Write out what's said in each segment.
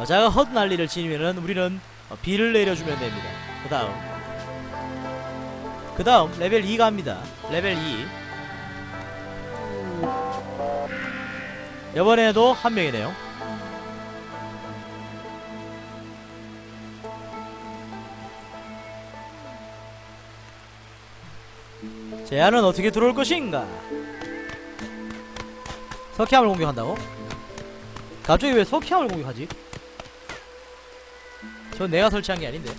어, 자가 헛난리를 치면은 우리는 어, B를 내려주면 됩니다. 그 다음 그 다음 레벨 2 갑니다. 레벨 2 이번에도 한 명이네요. 제안은 어떻게 들어올 것인가? 석회암을 공격한다고? 갑자기 왜 석회암을 공격하지? 전 내가 설치한 게 아닌데.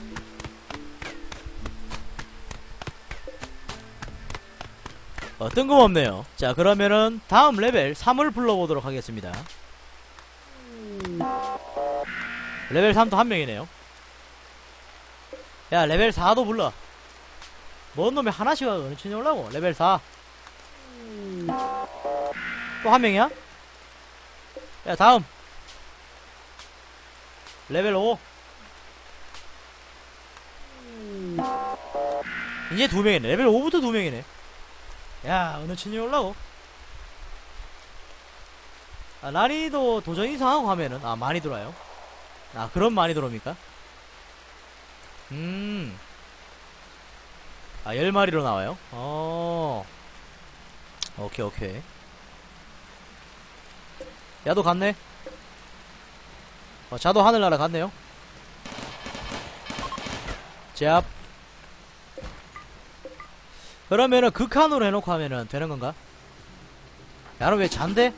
어, 뜬금없네요. 자, 그러면은 다음 레벨 3을 불러보도록 하겠습니다. 레벨 3도 한 명이네요. 야, 레벨 4도 불러. 뭔 놈이 하나씩 와 어느 층에 올라고? 레벨 4. 또 한 명이야? 야, 다음. 레벨 5. 이제 두 명이네. 레벨 5부터 두 명이네. 야, 어느 층에 올라고? 아, 난이도 도전 이상하고 하면은, 아, 많이 들어와요. 아, 그럼 많이 들어옵니까? 음. 아, 10마리로 나와요? 어. 오케이, 오케이. 야도 갔네? 어, 자도 하늘나라 갔네요? 제압. 그러면은 극한으로 해놓고 하면은 되는 건가? 야는 왜 잔데?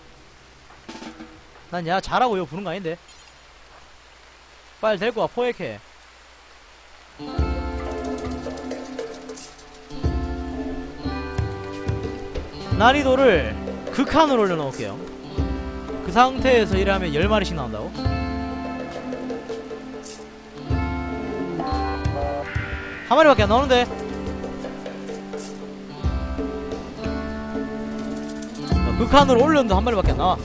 난야 잘하고 이거 부는 거 아닌데? 빨리 데리고 와 포획해 난이도를 극한으로 올려놓을게요 그 상태에서 일하면 10마리씩 나온다고? 한 마리밖에 안 나오는데 극한으로 올렸는데 한 마리밖에 안 나와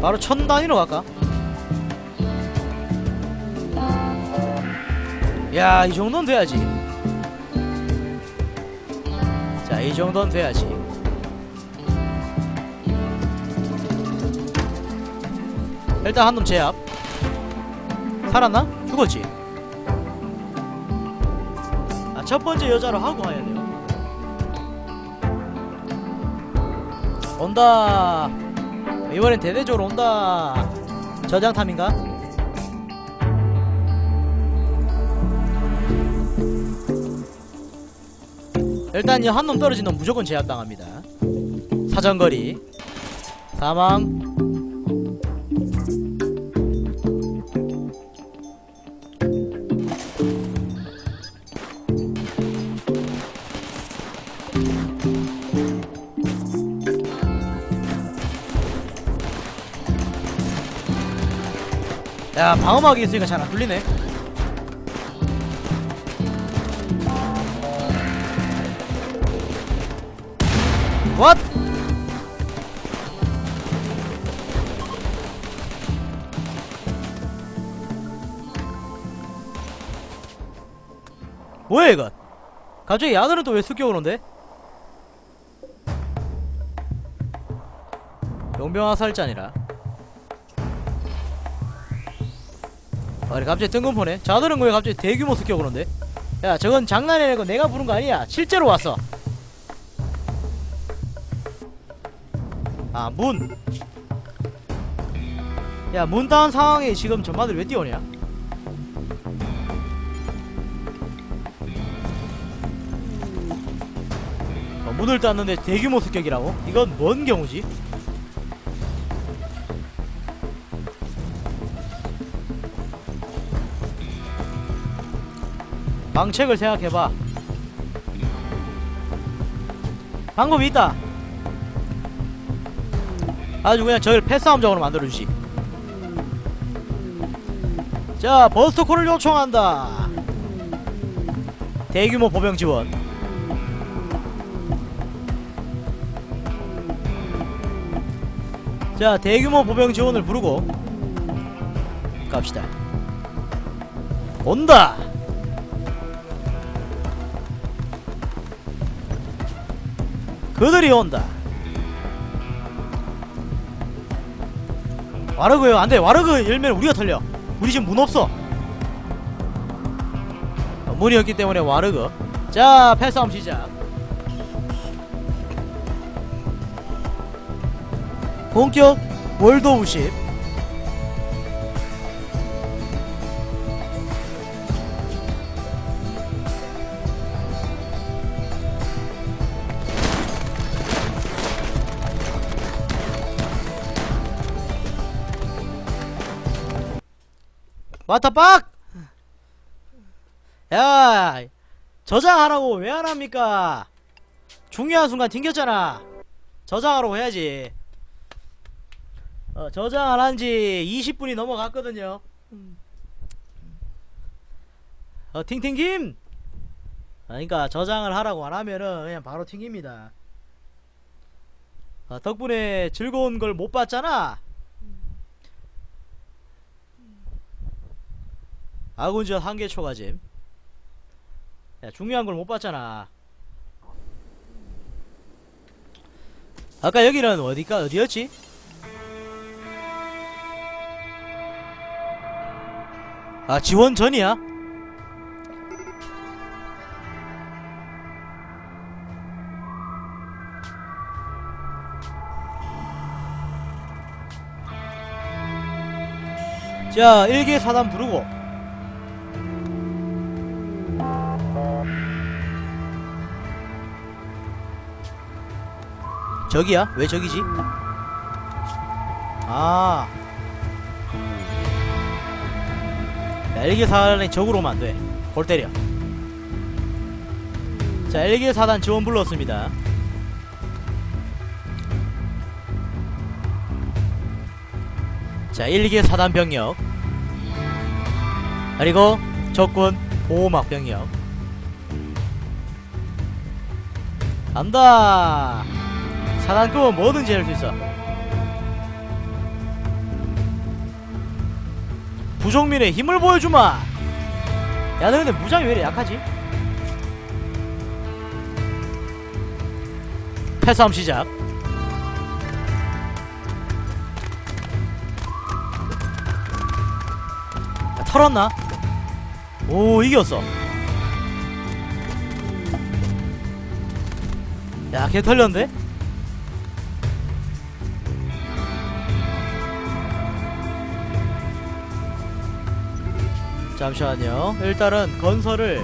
바로 천 단위로 갈까? 야, 이 정도는 돼야지. 자, 이 정도는 돼야지. 일단 한 놈 제압. 살았나? 죽었지? 첫 번째 여자로 하고 가야 돼요. 온다. 이번엔 대대적으로 온다. 저장탐인가? 일단 이 한 놈 떨어진 놈 무조건 제압당합니다. 사정거리 사망 야 방어막이 있으니까 잘 안 뚫리네. 왓? 뭐야 이건? 갑자기 야들은 또왜 습격오는데 용병 화살자니라 아니 갑자기 뜬금포네. 자들은 왜 갑자기 대규모 습격 오는데. 야 저건 장난이 아니고 내가 부른 거 아니야. 실제로 왔어. 아 문. 야문 닿은 상황에 지금 전마들 왜 뛰어오냐? 어, 문을 땄는데 대규모 습격이라고? 이건 뭔 경우지? 방책을 생각해봐. 방법이 있다. 아주 그냥 저를 패싸움적으로 만들어주지. 자 버스터콜을 요청한다. 대규모 보병 지원. 자 대규모 보병 지원을 부르고 갑시다. 온다 그들이 온다. 와르그요 안돼. 와르그 열면 우리가 털려. 우리 지금 문 없어. 어, 문이 없기 때문에 와르그. 자 패싸움 시작. 본격 월드 오브 십 빡! 야 저장하라고 왜 안 합니까? 중요한 순간 튕겼잖아. 저장하라고 해야지. 어, 저장 안한지 20분이 넘어갔거든요. 어, 팅팅김! 그러니까 저장을 하라고 안 하면은 그냥 바로 튕깁니다. 어, 덕분에 즐거운 걸 못 봤잖아. 아군전 한개 초과짐. 야, 중요한 걸 못 봤잖아. 아까 여기는 어디까 어디였지? 아 지원 전이야? 자 1개 사단 부르고 저기야? 왜 저기지? 아. 자, 일개 사단이 적으로 오면 안 돼. 골 때려. 자, 일개 사단 지원 불렀습니다. 자, 1개 사단 병력. 그리고 적군 보호막 병력. 간다! 사단급은 뭐든지 할 수 있어. 부정민의 힘을 보여주마! 야, 너 근데 무장이 왜 이렇게 약하지? 패싸움 시작. 야, 털었나? 오, 이겼어. 야, 개 털렸는데? 잠시만요. 일단은 건설을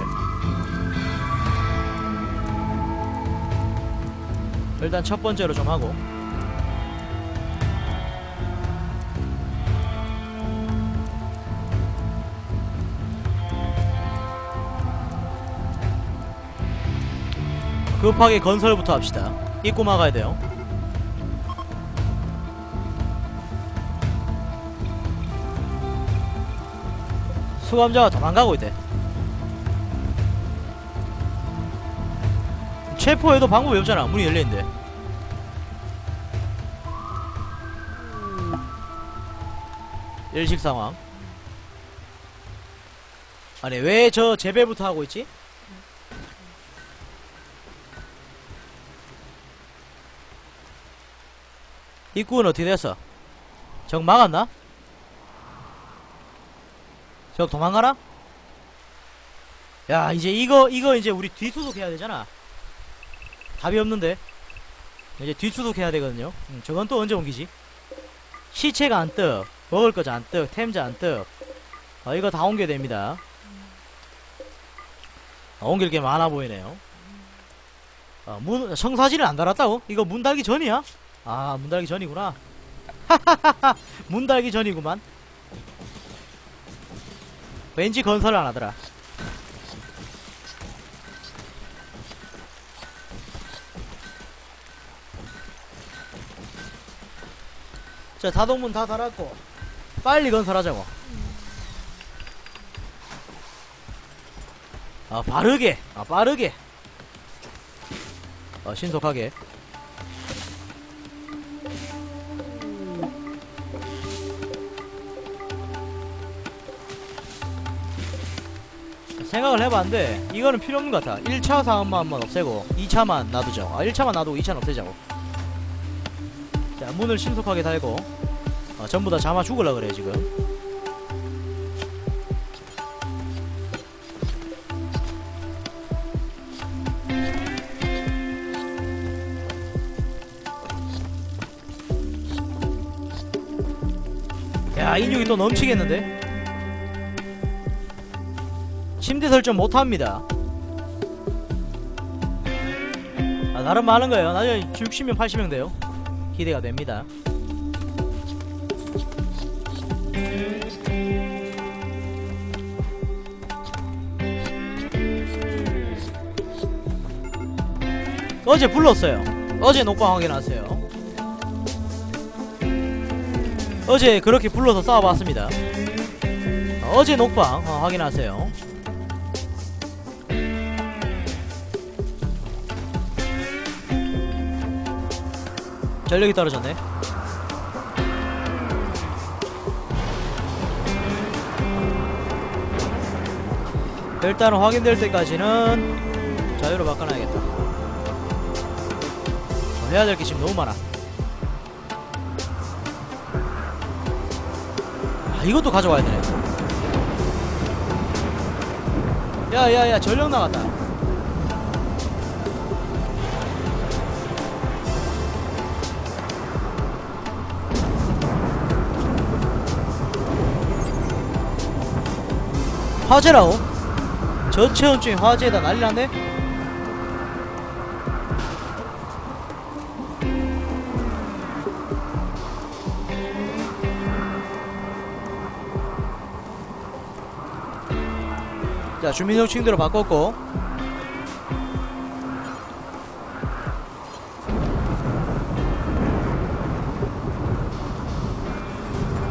일단 첫 번째로 좀 하고 급하게 건설부터 합시다. 입구 막아야 돼요. 수감자가 도망가고 있대. 체포해도 방법이 없잖아. 문이 열려있는데. 일식 상황. 아니, 왜 저 재배부터 하고 있지? 입구는 어떻게 됐어? 적 막았나? 적 도망가나? 야 이제 이거 이거 이제 우리 뒷수속 해야 되잖아. 답이 없는데. 이제 뒷수속 해야 되거든요. 음, 저건 또 언제 옮기지? 시체가 안뜨 먹을 거자 안뜨 템자 안뜨 어, 이거 다 옮겨야 됩니다. 어, 옮길 게 많아 보이네요. 어, 문 청사진을 안 달았다고? 이거 문 달기 전이야? 아문 달기 전이구나. 문 달기 전이구만 왠지 건설을 안 하더라. 자, 다동문 다 달았고, 빨리 건설하자고. 아, 빠르게. 아, 빠르게. 어, 신속하게. 생각을 해봤는데 이거는 필요 없는 것 같아. 1차 사업만 한번 없애고 2차만 놔두자고. 아 1차만 놔두고 2차는 없애자고. 자 문을 신속하게 달고 어, 전부 다 잡아 죽을라 그래 지금. 야 인육이 또 넘치겠는데 설정 못합니다. 아 나름 많은 거예요. 나중에 60명 80명 돼요. 기대가 됩니다. 어제 불렀어요. 어제 녹방 확인하세요. 어제 그렇게 불러서 싸워봤습니다. 어, 어제 녹방 어, 확인하세요 전력이 떨어졌네. 일단은 확인될 때까지는 자유로 바꿔놔야겠다. 어, 해야 될 게 지금 너무 많아. 아 이것도 가져와야 되네. 야야야 전력 나갔다 화재라고? 저체온증이 화재에다 난리 났네? 자 주민등록증대로 바꿨고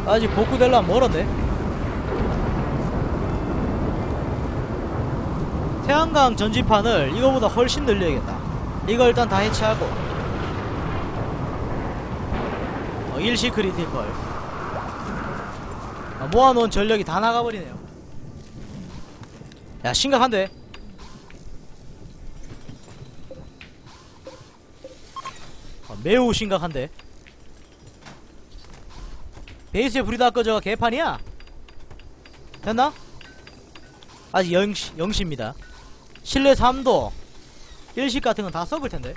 아직 복구될라 멀었네 태양광 전지판을 이거보다 훨씬 늘려야겠다. 이거 일단 다 해체하고. 어, 일시 critical. 아, 모아놓은 전력이 다 나가버리네요. 야 심각한데? 아, 매우 심각한데? 베이스에 불이 다 꺼져가 개판이야? 됐나? 아직 0시, 0시입니다 실내 3도 일식 같은 건다 썩을 텐데.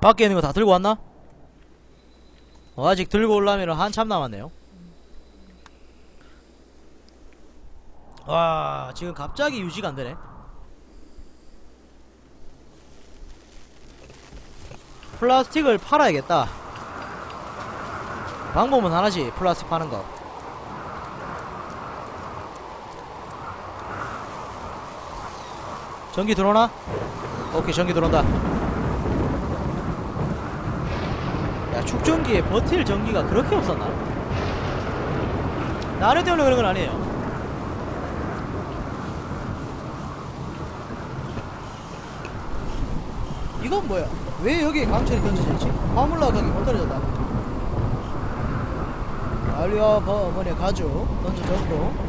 밖에 있는 거 다 들고 왔나? 어, 아직 들고 올라면 한참 남았네요. 와 지금 갑자기 유지가 안되네. 플라스틱을 팔아야겠다. 방법은 하나지 플라스틱 파는 거 전기 들어오나? 오케이 전기 들어온다 야 축전기에 버틸 전기가 그렇게 없었나? 나를 때문에 그런 건 아니에요 이건 뭐야? 왜 여기에 강철이 던져져 있지? 화물라 가기 못 떨어졌다 알리와 버머니 가죽 던져졌고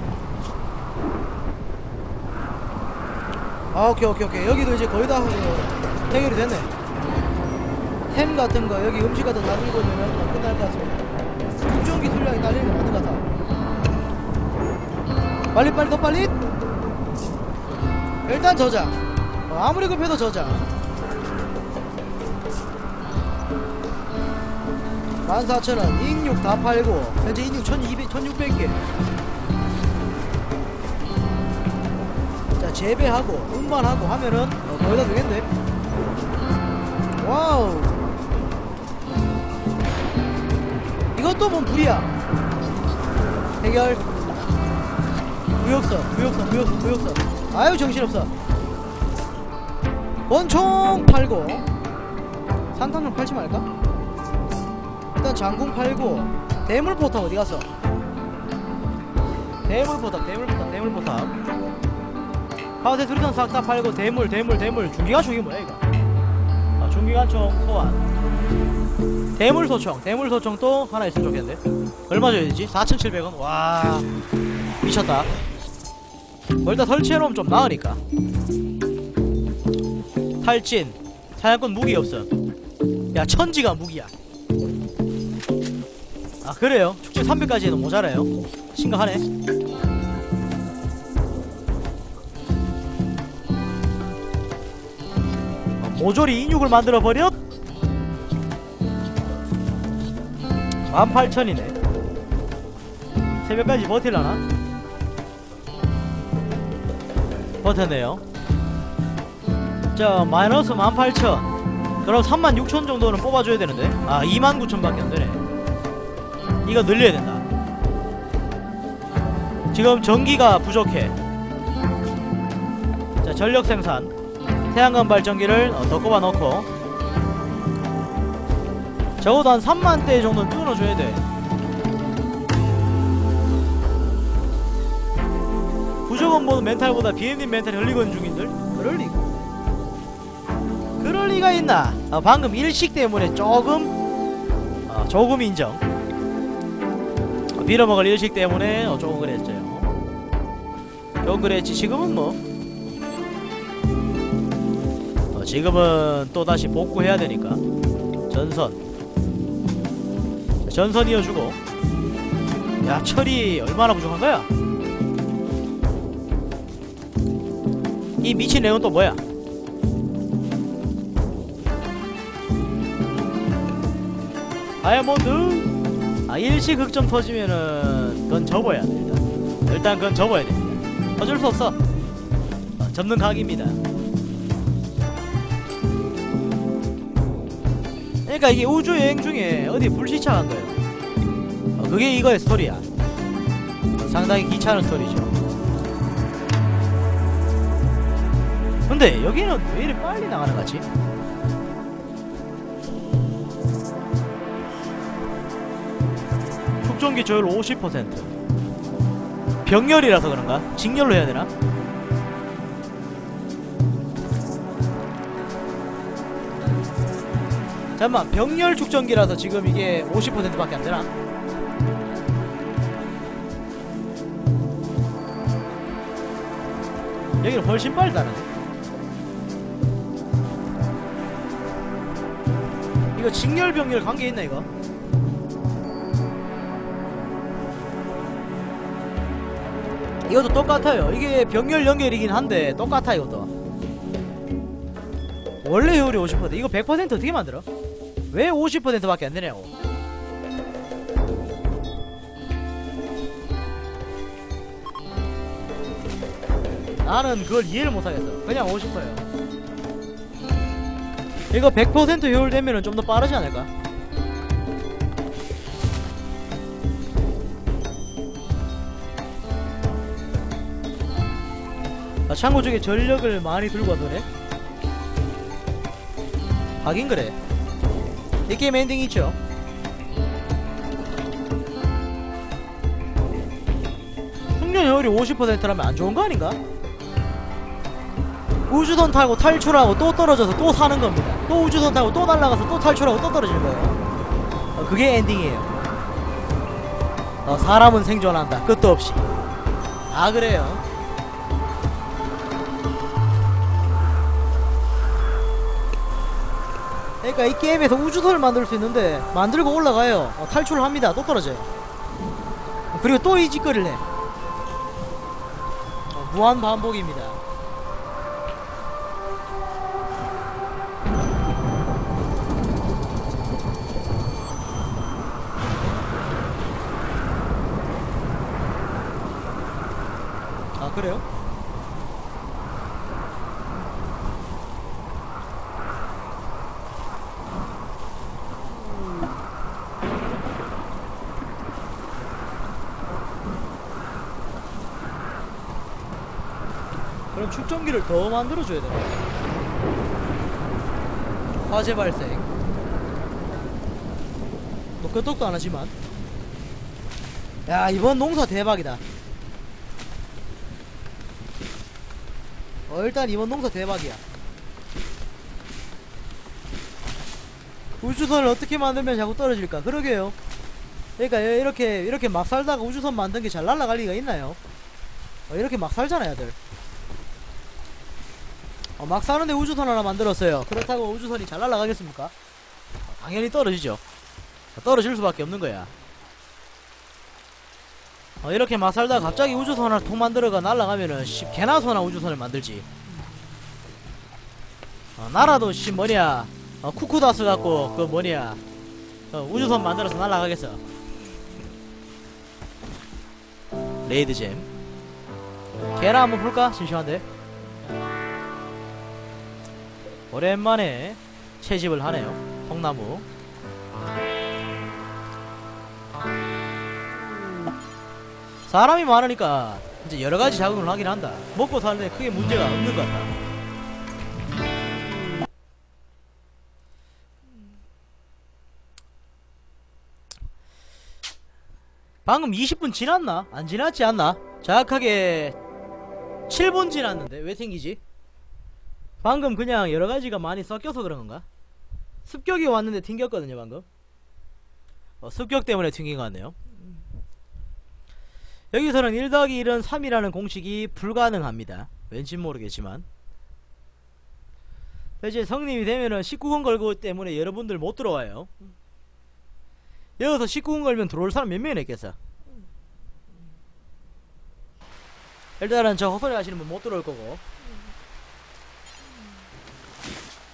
아 오케이 오케이 오케이. 여기도 이제 거의 다 어, 해결이 됐네. 템 같은 거 여기 음식 같은 거 다 들고 오면 다 끝날 것 같습니다. 충전기 수량이 딸리는 게 맞는 것 같아. 빨리 빨리 더 빨리? 일단 저장 어, 아무리 급해도 저장 14,000원. 인육 다 팔고 현재 인육 1200, 1600개 재배하고 운반하고 하면은 어, 거의 다 되겠네. wow. 이것도 뭔 불이야? 해결. 무역서 무역서 무역서 무역서 아유 정신없어. 원총 팔고. 산탄을 팔지 말까? 일단 장군 팔고. 대물포탑 어디 갔어? 대물포탑 대물포탑 대물포탑 파워세 수리탄 싹 다 팔고 대물 대물 대물. 중기관총 이게 뭐야 이거? 아 중기관총 소환. 대물 소총 대물 소총 또 하나 있으면 좋겠는데? 얼마 줘야 되지? 4,700원? 와 미쳤다. 뭐 일단 설치해놓으면 좀 나으니까. 탈진. 사냥꾼 무기 없음. 야 천지가 무기야. 아 그래요? 축제 300까지 해도 모자라요? 심각하네 모조리 인육을 만들어 버렸. 18,000이네. 새벽까지 버틸라나? 버텼네요. 자 마이너스 18,000 그럼 36,000 정도는 뽑아줘야 되는데? 아 29,000밖에 안되네. 이거 늘려야 된다. 지금 전기가 부족해. 자 전력 생산 태양광 발전기를 어, 더 꼽아 넣고. 적어도 한 3만대 정도는 끊어줘야 돼. 부족은 뭐 멘탈보다 BM님 멘탈이 흘리건 중인들. 그럴 리가. 그럴 리가 있나? 어, 방금 일식 때문에 조금 어, 조금 인정. 어, 빌어먹을 일식 때문에 어, 조금 그랬죠 조금 그랬지 지금은 뭐 지금은 또다시 복구해야 되니까. 전선. 자, 전선 이어주고. 야 철이 얼마나 부족한 거야? 이 미친 내용 또 뭐야? 다이아몬드? 아 일시 극점 터지면은 그건 접어야 돼 일단. 일단 그건 접어야 됩니다 어쩔 수 없어. 어, 접는 각입니다 그러니까 이게 우주 여행 중에 어디 불시착한 거예요 어, 그게 이거의 스토리야 어, 상당히 귀찮은 스토리죠 근데 여기는 왜 이리 빨리 나가는 거지? 축전기 조율 50% 병렬이라서 그런가? 직렬로 해야 되나? 잠깐만 병렬 축전기라서 지금 이게 50%밖에 안 되나? 여기는 훨씬 다르네 이거 직렬 병렬 관계 있나 이거? 이것도 똑같아요 이게 병렬 연결이긴 한데 똑같아 이것도 원래 효율이 50% 이거 100% 어떻게 만들어? 왜 50%밖에 안 되냐고. 나는 그걸 이해를 못하겠어. 그냥 50%예요. 이거 100% 효율 되면은 좀 더 빠르지 않을까? 아, 창고 쪽에 전력을 많이 들고 와서네. 하긴 그래 이 게임 엔딩 있죠. 숙련 효율이 50%라면 안 좋은 거 아닌가? 우주선 타고 탈출하고 또 떨어져서 또 사는 겁니다. 또 우주선 타고 또 날아가서 또 탈출하고 또 떨어지는 거예요. 어, 그게 엔딩이에요. 어, 사람은 생존한다. 끝도 없이. 아 그래요 그러니까 이 게임에서 우주선을 만들 수 있는데 만들고 올라가요. 어, 탈출을 합니다. 또 떨어져요. 어, 그리고 또 이 짓거리를 해. 어, 무한 반복입니다. 아 그래요? 그럼 축전기를 더 만들어줘야 되나? 화재 발생. 뭐 끄떡도 안 하지만. 야 이번 농사 대박이다. 어 일단 이번 농사 대박이야. 우주선을 어떻게 만들면 자꾸 떨어질까? 그러게요. 그러니까 이렇게 이렇게 막 살다가 우주선 만든 게 잘 날아갈 리가 있나요? 어, 이렇게 막 살잖아요 들 어, 막 사는데 우주선 하나 만들었어요 그렇다고 우주선이 잘 날아가겠습니까 당연히 떨어지죠. 떨어질 수밖에 없는 거야. 어, 이렇게 막 살다가 갑자기 우주선 하나 통 만들어가 날아가면은 씨 개나 소나 우주선을 만들지. 어, 나라도 씨 뭐냐 어, 쿠쿠다스 갖고 그 뭐냐 어, 우주선 만들어서 날아가겠어. 레이드잼. 개나 한번 볼까? 심심한데. 오랜만에 채집을 하네요. 통나무. 사람이 많으니까 이제 여러 가지 작업을 하긴 한다. 먹고 사는데 크게 문제가 없는 것 같다. 방금 20분 지났나? 안 지났지 않나? 정확하게 7분 지났는데 왜 생기지? 방금 그냥 여러 가지가 많이 섞여서 그런 건가? 습격이 왔는데 튕겼거든요 방금. 어, 습격 때문에 튕긴 것 같네요. 여기서는 1 더하기 1은 3이라는 공식이 불가능합니다. 왠지 모르겠지만. 이제 성님이 되면은 19금 걸고 때문에 여러분들 못 들어와요. 여기서 19금 걸면 들어올 사람 몇 명이나 있겠어? 일단은 저 헛소리 하시는 분 못 들어올 거고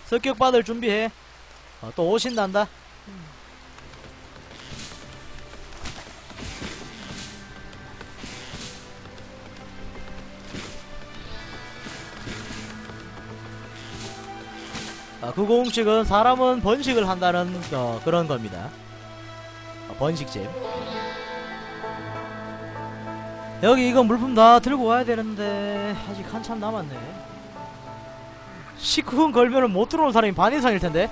습격 받을 준비해 어, 또 오신단다 아, 그 공식은 사람은 번식을 한다는 어, 그런 겁니다. 어, 번식잼. 여기 이거 물품 다 들고 와야 되는데 아직 한참 남았네. 19분 걸면은 못 들어오는 사람이 반 이상일 텐데.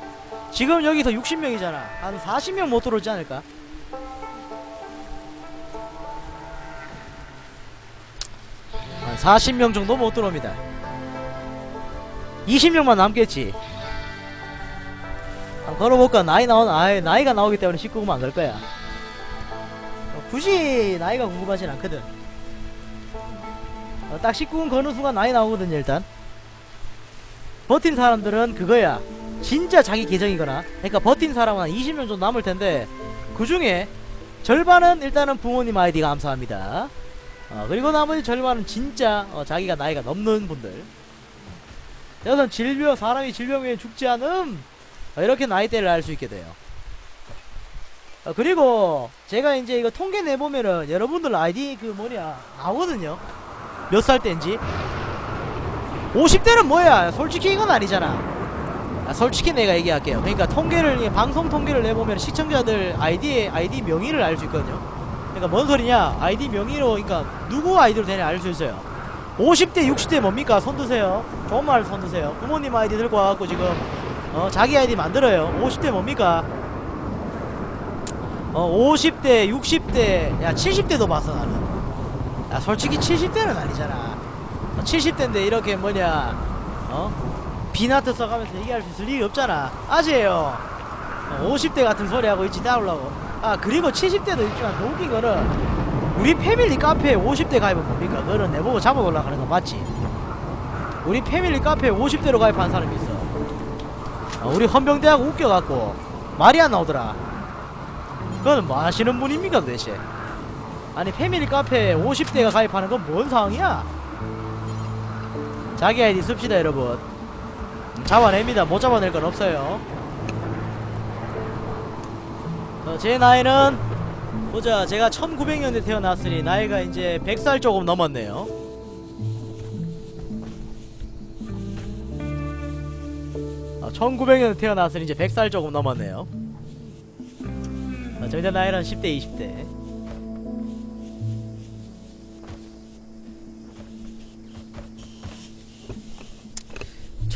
지금 여기서 60명이잖아. 한 40명 못 들어오지 않을까? 한 40명 정도 못 들어옵니다. 20명만 남겠지. 한번 걸어볼까? 나이 나온, 아이, 나이가 나오기 때문에 19금 안걸 거야. 어, 굳이 나이가 궁금하진 않거든. 어, 딱 19금 거는 순간 나이 나오거든요, 일단. 버틴 사람들은 그거야. 진짜 자기 계정이거나. 그러니까 버틴 사람은 한 20명 정도 남을 텐데, 그 중에 절반은 일단은 부모님 아이디가 감사합니다. 어, 그리고 나머지 절반은 진짜 어, 자기가 나이가 넘는 분들. 여기서 질병, 사람이 질병에 죽지 않음! 어, 이렇게 나이대를 알 수 있게 돼요. 어, 그리고 제가 이제 이거 통계 내보면은 여러분들 아이디 그 뭐냐 나오거든요. 몇 살 때인지. 50대는 뭐야? 솔직히 이건 아니잖아. 아, 솔직히 내가 얘기할게요. 그러니까 통계를 방송 통계를 내보면 시청자들 아이디의 아이디 명의를 알 수 있거든요. 그러니까 뭔 소리냐? 아이디 명의로 그러니까 누구 아이디로 되냐 알 수 있어요. 50대, 60대 뭡니까? 손 드세요. 좋은 말손 드세요. 부모님 아이디 들고 와갖고 지금 어, 자기 아이디 만들어요. 50대 뭡니까? 어, 50대, 60대, 야, 70대도 봤어, 나는. 야, 솔직히 70대는 아니잖아. 어, 70대인데 이렇게 뭐냐, 어? 비나트 써가면서 얘기할 수 있을 리가 없잖아. 아재요. 어, 50대 같은 소리 하고 있지, 따오려고. 아, 그리고 70대도 있지만 더 웃긴 거는, 우리 패밀리 카페에 50대 가입은 뭡니까? 그거는 내보고 잡아올라 하는 거 맞지? 우리 패밀리 카페에 50대로 가입한 사람이 있어. 어, 우리 헌병대하고 웃겨갖고 말이 안 나오더라. 그건 뭐 하시는 분입니까 도대체? 아니 패밀리 카페에 50대가 가입하는 건 뭔 상황이야? 자기 아이디 씁시다 여러분. 잡아냅니다. 못 잡아낼 건 없어요. 어, 제 나이는 보자 제가 1900년대 태어났으니 나이가 이제 100살 조금 넘었네요. 어, 1900년 태어났으니 이제 100살 조금 넘었네요. 어, 정작 나이는 10대, 20대.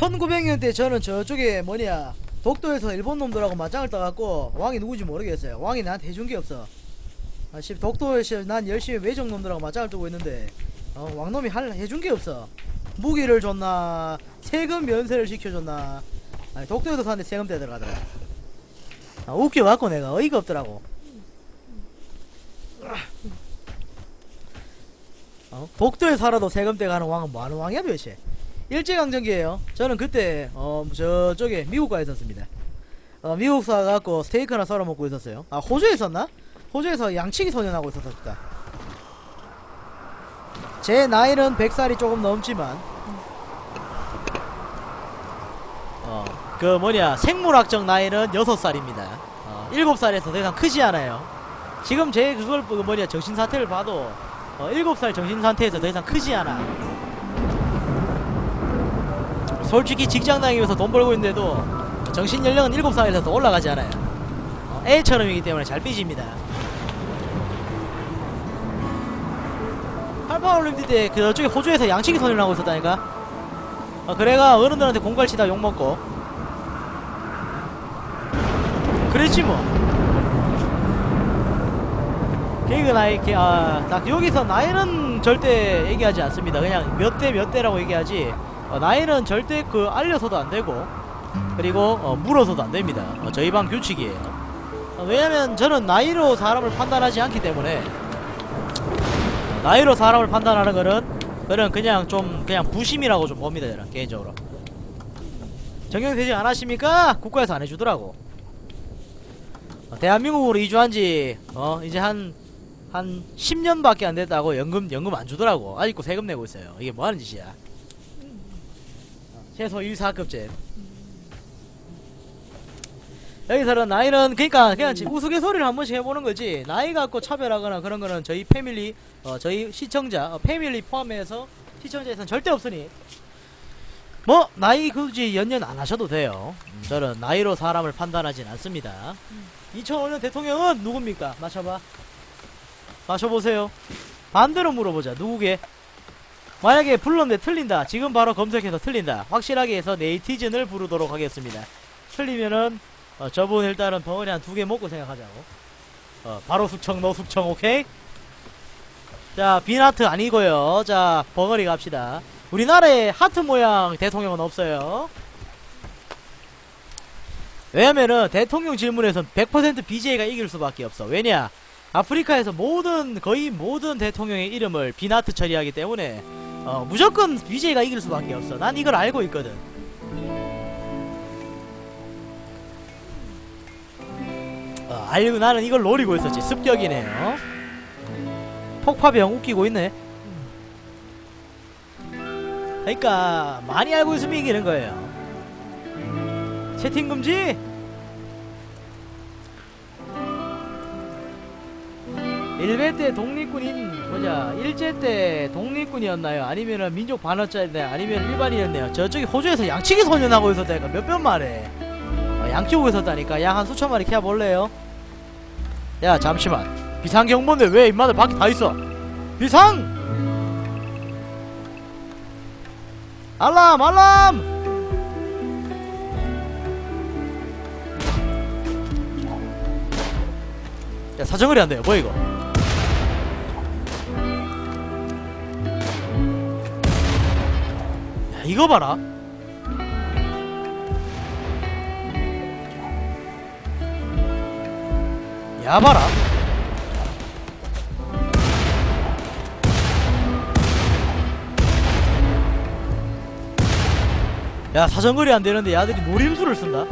(1900년대) 저는 저쪽에 뭐냐 독도에서 일본 놈들하고 맞짱을 떠갖고 왕이 누군지 모르겠어요. 왕이 나한테 해준 게 없어. 아, 씨, 독도에서 난 열심히 외적 놈들하고 맞짱을 뜨고 있는데 어, 왕놈이 할 해준 게 없어. 무기를 줬나 세금 면세를 시켜줬나. 아니 독도에서 사는데 세금 떼 들어가더라. 아, 웃겨갖고 내가 어이가 없더라고. 어? 독도에 살아도 세금 떼가는 왕은 뭐하는 왕이야 도대체 일제강점기에요 저는 그때 어 저쪽에 미국가에 있었습니다 어, 미국 사갖고 스테이크나 썰어 먹고 있었어요. 아 호주에 있었나? 호주에서 양치기 소년하고 있었었다. 제 나이는 100살이 조금 넘지만 어, 그 뭐냐 생물학적 나이는 6살입니다. 어, 7살에서 더 이상 크지 않아요. 지금 제 그걸 그 뭐냐 정신 상태를 봐도 어, 7살 정신 상태에서 더 이상 크지 않아. 솔직히 직장 다니면서 돈 벌고 있는데도 정신 연령은 7살에서 더 올라가지 않아요. 어, 애처럼이기 때문에 잘 삐집니다. 팔파 올림픽 때 그쪽에 호주에서 양치기 선을 하고 있었다니까. 어, 그래가 어른들한테 공갈 치다 욕 먹고. 그랬지 뭐. 개그 나이, 개, 아, 나 여기서 나이는 절대 얘기하지 않습니다. 그냥 몇 대 몇 대라고 얘기하지. 어, 나이는 절대 그 알려서도 안 되고, 그리고 어, 물어서도 안 됩니다. 어, 저희 방 규칙이에요. 어, 왜냐면 저는 나이로 사람을 판단하지 않기 때문에 나이로 사람을 판단하는 거는 그는 그냥 좀 그냥 부심이라고 좀 봅니다 저는 개인적으로 정형퇴직 안 하십니까? 국가에서 안 해주더라고 어, 대한민국으로 이주한지 어 이제 한한 10년밖에 안 됐다고 연금 연금 안 주더라고 아직도 세금 내고 있어요 이게 뭐 하는 짓이야 어, 최소 1, 4급제. 여기서는 나이는 그러니까 그냥 지- 우스갯소리를 한 번씩 해보는 거지. 나이 갖고 차별하거나 그런 거는 저희 패밀리 어, 저희 시청자 어, 패밀리 포함해서 시청자에서는 절대 없으니. 뭐 나이 굳이 연연 안 하셔도 돼요. 음, 저는 나이로 사람을 판단하진 않습니다. 2005년 대통령은 누굽니까? 맞춰봐. 맞춰보세요. 반대로 물어보자. 누구게 만약에 불렀는데 틀린다 지금 바로 검색해서 틀린다 확실하게 해서 네이티즌을 부르도록 하겠습니다 틀리면은 어, 저분 일단은 벙어리 한 두 개 먹고 생각하자고. 어, 바로 숙청, 너 숙청, 오케이? 자, 빈하트 아니고요 자, 벙어리 갑시다. 우리나라에 하트 모양 대통령은 없어요. 왜냐면은 대통령 질문에선 100% BJ가 이길 수밖에 없어. 왜냐? 아프리카에서 모든, 거의 모든 대통령의 이름을 빈하트 처리하기 때문에, 어, 무조건 BJ가 이길 수밖에 없어. 난 이걸 알고 있거든. 어, 알고 나는 이걸 노리고 있었지. 습격이네요 폭파병 웃기고 있네. 그러니까 많이 알고 있으면 이기는 거예요. 채팅 금지 일베 때 독립군인 보자 일제 때 독립군이었나요? 아니면은 민족 반어짜리네 아니면 일반이었네요? 저쪽에 호주에서 양치기 소년하고 있었다니까 몇 번 말해. 어, 양 키우고 있었다니까. 양 한 수천 마리 키워볼래요? 야 잠시만. 비상경보인데 왜 인마들 밖에 다 있어? 비상! 알람 알람! 야 사정거리 안 돼요. 뭐야 이거 이거 봐라. 야 봐라. 야 사정거리 안 되는데 야들이 노림수를 쓴다.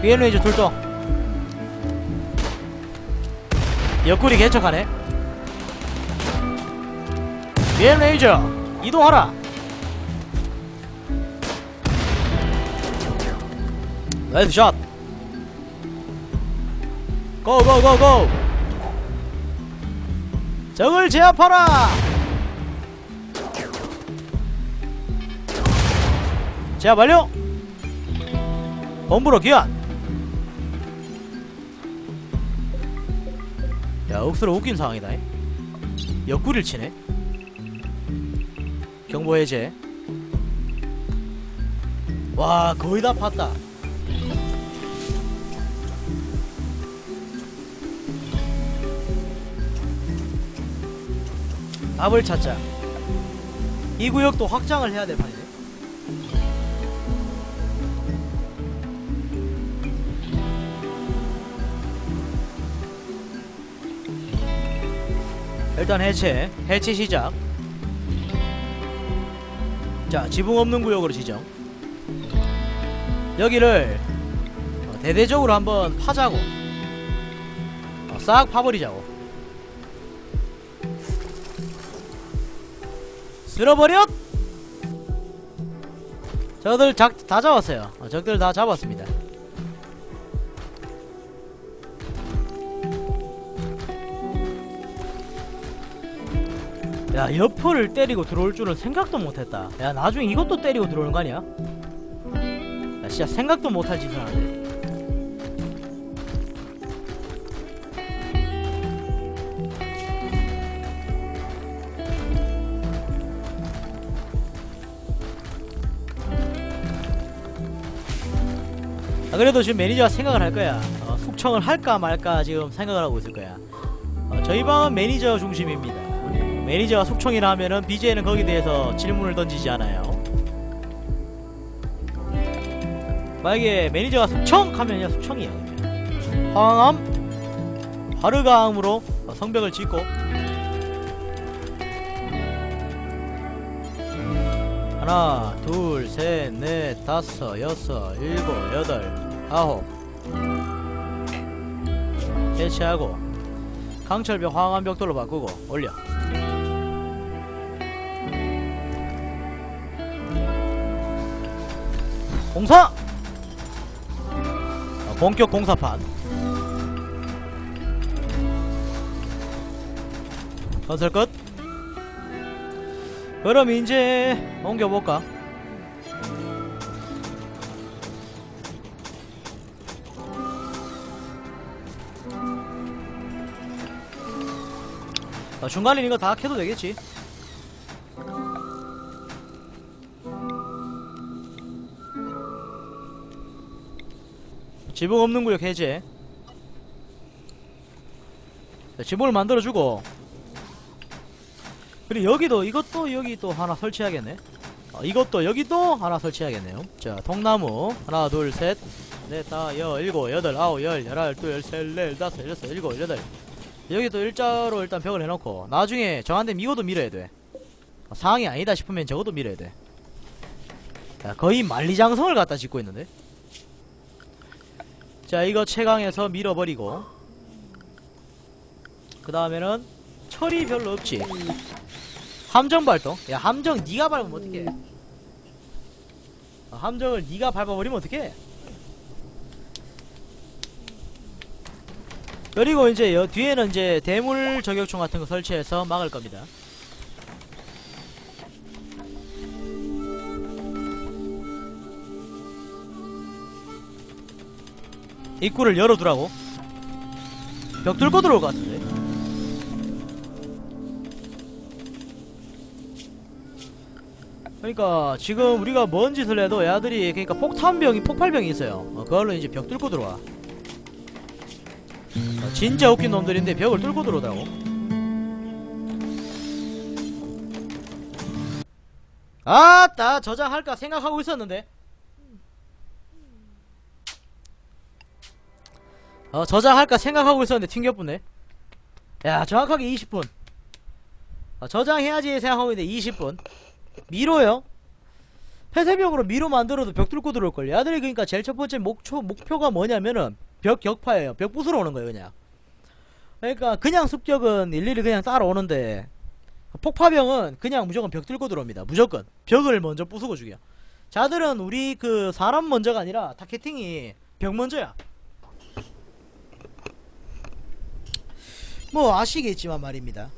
비엔레이저 출동 옆구리 개척하네. 비엔레이저 이동하라. nice shot go go go go 적을 제압하라. 제압 완료. 본부로 귀환. 야 억수로 웃긴 상황이다. 옆구리를 치네 경보 해제 와 거의 다 팠다 답을 찾자. 이 구역도 확장을 해야 될 판이네. 일단 해체, 해체 시작. 자, 지붕 없는 구역으로 지정. 여기를 어, 대대적으로 한번 파자고. 어, 싹 파버리자고. 쓸어버려! 저들 작, 다 잡았어요. 어, 적들 다 잡았습니다 야 여포를 때리고 들어올 줄은 생각도 못했다. 야 나중에 이것도 때리고 들어오는 거 아니야? 야 진짜 생각도 못할 짓을 하네. 아, 그래도 지금 매니저가 생각을 할 거야. 어, 숙청을 할까 말까 지금 생각을 하고 있을 거야. 어, 저희 방은 매니저 중심입니다 매니저가 숙청이라 하면은 BJ는 거기에 대해서 질문을 던지지 않아요. 만약에 매니저가 숙청 하면 그냥 숙청이야. 황암 화르가암으로 성벽을 짓고 하나 둘셋넷 다섯 여섯 일곱 여덟 아홉 해체하고 강철벽 황암벽돌로 바꾸고 올려 공사! 어, 본격 공사판. 건설 끝. 그럼 이제 옮겨볼까? 어, 중간에 이거 다 캐도 되겠지 지붕 없는 구역 해제. 자, 지붕을 만들어주고. 그리고 여기도 이것도 여기 또 하나 설치해야겠네. 어, 이것도 여기도 하나 설치해야겠네요. 자 통나무. 하나 둘 셋 넷 다여 일곱 여덟 아홉 열 열한 둘 열셋 넷 다섯 여섯 일곱 여덟. 여기 또 일자로 일단 벽을 해놓고 나중에 정한되면 이것도 밀어야 돼. 어, 상황이 아니다 싶으면 저것도 밀어야 돼. 자, 거의 만리장성을 갖다 짓고 있는데 자 이거 채광해서 밀어버리고. 그 다음에는 철이 별로 없지. 함정 발동. 야 함정 니가 밟으면 어떡해? 아, 함정을 니가 밟아버리면 어떡해? 그리고 이제 여 뒤에는 이제 대물 저격총 같은 거 설치해서 막을 겁니다 입구를 열어두라고. 벽 뚫고 들어올 것 같은데. 그러니까 지금 우리가 뭔 짓을 해도 애들이 그러니까 폭탄병이 폭발병이 있어요. 어, 그걸로 이제 벽 뚫고 들어와. 어, 진짜 웃긴 놈들인데 벽을 뚫고 들어오더라고. 아따 저장할까 생각하고 있었는데 어 저장할까 생각하고 있었는데 튕겨뿐네. 야 정확하게 20분. 어, 저장해야지 생각하고 있는데 20분. 미로요 폐쇄벽으로 미로 만들어도 벽 뚫고 들어올걸 야들이 그니까 제일 첫 번째 목표, 목표가 뭐냐면은 벽 격파예요. 벽 부수러 오는 거예요 그냥. 그러니까 그냥 습격은 일일이 그냥 따라오는데 폭파병은 그냥 무조건 벽 뚫고 들어옵니다. 무조건. 벽을 먼저 부수고 죽여. 자들은 우리 그 사람 먼저가 아니라 타겟팅이 벽 먼저야 뭐 아시겠지만 말입니다.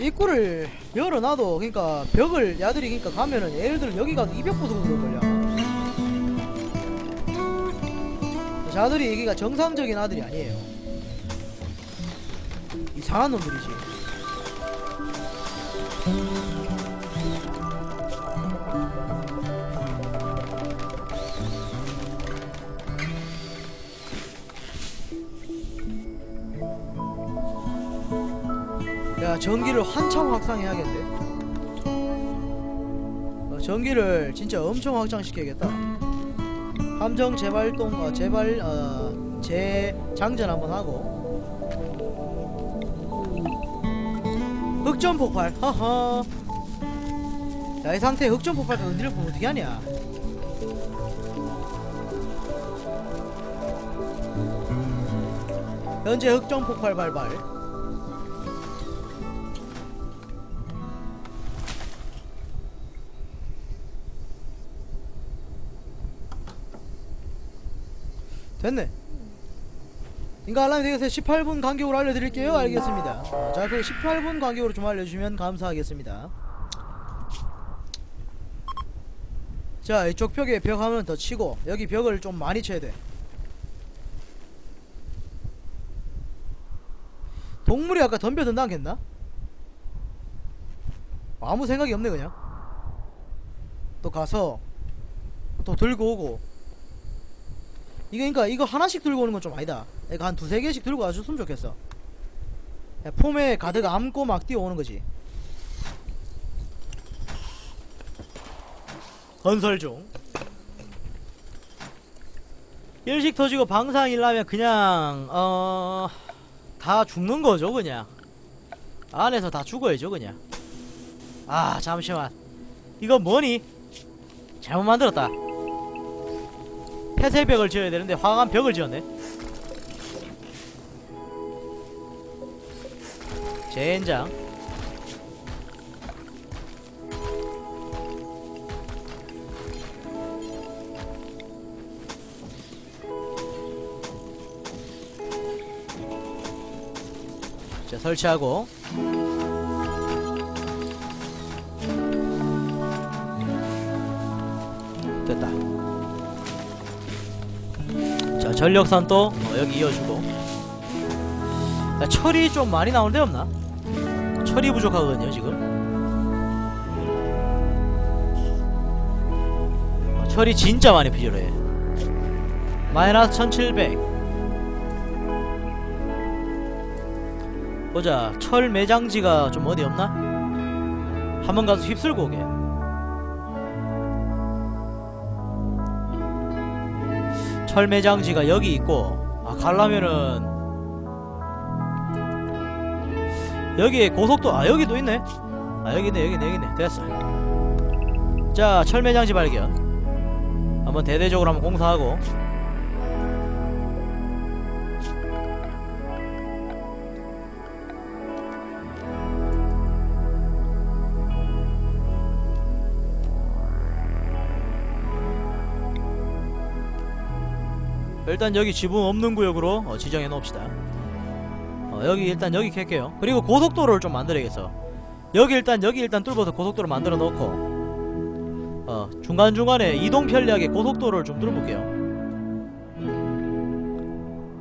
입구를 열어놔도 그러니까 벽을 야들이 그러니까 가면은 예를 들어 여기 가도 이벽 부수고 들어걸려. 자들이 여기가 정상적인 아들이 아니에요. 이상한 놈들이지. 야 전기를 한참 확산해야겠네 어, 전기를 진짜 엄청 확장시켜야겠다 함정 재발동 어, 재발 어, 재장전 한번 하고 흑점 폭발 하하 자, 이 상태에 흑점 폭발 건드릴 거면 어떻게 하냐? 현재 흑점 폭발 발발. 됐네. 인가 알람이 되겠어요. 18분 간격으로 알려드릴게요. 알겠습니다. 어, 자, 그 18분 간격으로 좀 알려주시면 감사하겠습니다. 자, 이쪽 벽에 벽 하면 더 치고, 여기 벽을 좀 많이 쳐야 돼. 동물이 아까 덤벼든다 않겠나? 아무 생각이 없네, 그냥. 또 가서, 또 들고 오고. 이거, 그니까, 이거 하나씩 들고 오는 건 좀 아니다. 이거 한 두세 개씩 들고 와줬으면 좋겠어. 야, 폼에 가득 안고 막 뛰어오는 거지. 건설 중. 일식 터지고 방상 일라면 그냥 어... 다 죽는 거죠 그냥 안에서 다 죽어야죠 그냥 아 잠시만 이거 뭐니? 잘못 만들었다 폐쇄벽을 지어야 되는데 화강 벽을 지었네. 젠장. 자 설치하고 전력선 또 어, 여기 이어주고. 야, 철이 좀 많이 나올 데 없나? 철이 부족하거든요 지금. 어, 철이 진짜 많이 필요해. 마이너스 1700 보자 철 매장지가 좀 어디 없나? 한번 가서 휩쓸고 오게 철 매장지가 여기 있고 아 갈라면은 여기에 고속도 아 여기도 있네. 아 여기 있네 여기 있네 여기 있네. 됐어. 자 철매장지 발견. 한번 대대적으로 한번 공사하고 일단 여기 지붕 없는 구역으로 어, 지정해 놓읍시다. 어, 여기 일단 여기 캘게요. 그리고 고속도로를 좀 만들어야겠어. 여기 일단 여기 일단 뚫어서 고속도로 만들어 놓고 어 중간중간에 이동 편리하게 고속도로를 좀 뚫어볼게요.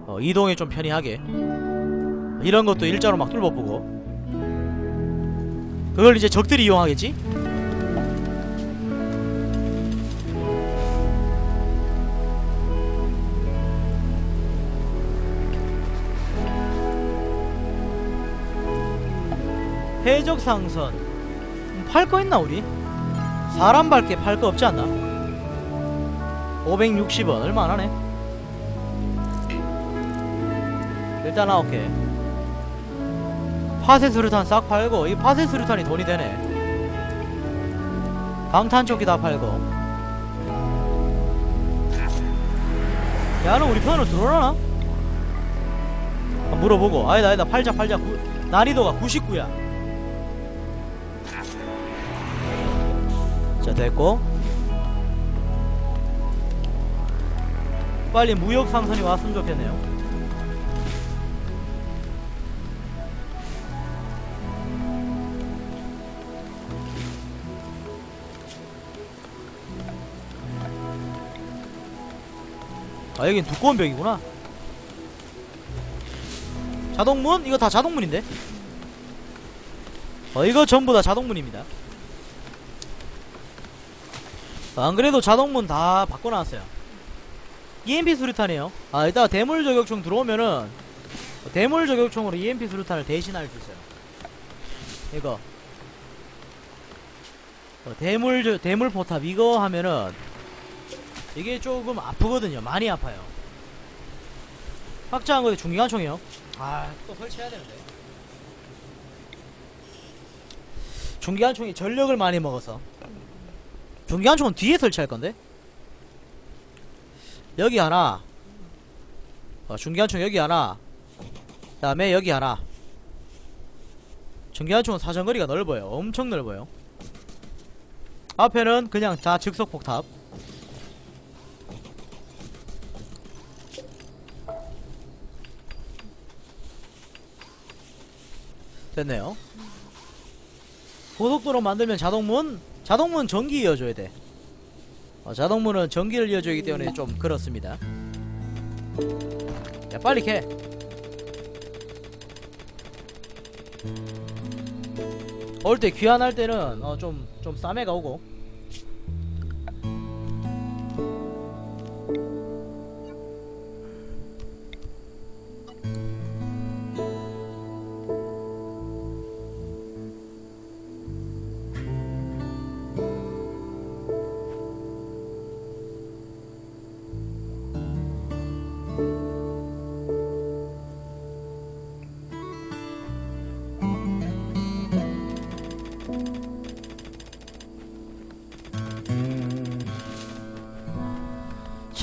어 이동에 좀 편리하게. 이런 것도 일자로 막 뚫어보고. 그걸 이제 적들이 이용하겠지? 해적 상선. 팔 거 있나 우리? 사람 밟게 팔 거 없지 않나? 560원 얼마 안 하네? 일단 개 파쇄 수류탄 싹 팔고 이 파쇄 수류탄이 돈이 되네. 방탄조끼 다 팔고. 야는 우리 편으로 들어오려나? 아, 물어보고. 아니다 아니다. 팔자 팔자. 구, 난이도가 99야 자 됐고. 빨리 무역 상선이 왔으면 좋겠네요. 아 여긴 두꺼운 벽이구나. 자동문? 이거 다 자동문인데? 어 이거 전부 다 자동문입니다 안 그래도 자동문 다 바꿔놨어요. EMP 수류탄이에요. 아, 이따가 대물 저격총 들어오면은 대물 저격총으로 EMP 수류탄을 대신할 수 있어요. 이거 어, 대물 저, 대물 포탑 이거 하면은 이게 조금 아프거든요. 많이 아파요. 확장한 거에 중기관총이요. 아, 또 설치해야 되는데. 중기관총이 전력을 많이 먹어서 전기관총은 뒤에 설치할 건데? 여기 하나. 어, 중기관총 여기 하나. 그 다음에 여기 하나. 전기관총은 사정거리가 넓어요. 엄청 넓어요. 앞에는 그냥 다 즉석폭탑. 됐네요. 고속도로 만들면 자동문, 자동문 전기 이어줘야 돼. 어, 자동문은 전기를 이어주기 때문에 좀 그렇습니다. 야, 빨리 캐. 올때 귀환할 때는 어, 좀, 좀 싸매가 오고.